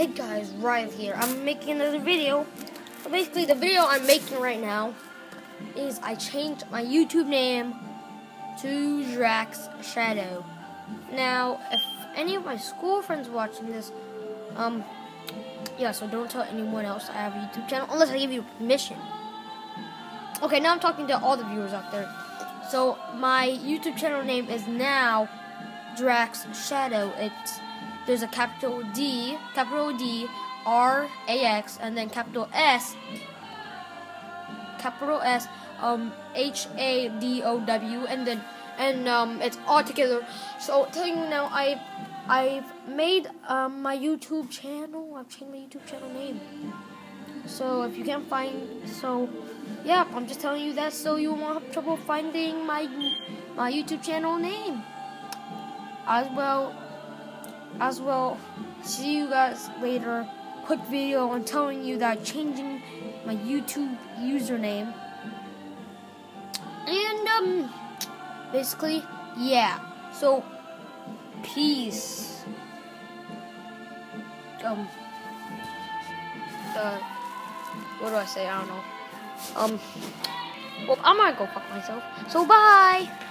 Hey guys, Riley here. I'm making another video. Basically, the video I'm making right now is I changed my YouTube name to Drax Shadow. Now, if any of my school friends watching this, um, yeah, so don't tell anyone else I have a YouTube channel unless I give you permission. Okay, now I'm talking to all the viewers out there. So my YouTube channel name is now Drax Shadow. It's there's a capital D, capital D, R A X, and then capital S, capital S, um, H A D O W, and then and um, it's all together. So telling you now, I I've made um, my YouTube channel. I've changed my YouTube channel name. So if you can't find, so yeah, I'm just telling you that so you won't have trouble finding my my YouTube channel name. As well, as well. See you guys later. Quick video on telling you that changing my YouTube username. And um basically, yeah. So peace. Um uh what do I say? I don't know. Um well I might go fuck myself. So bye!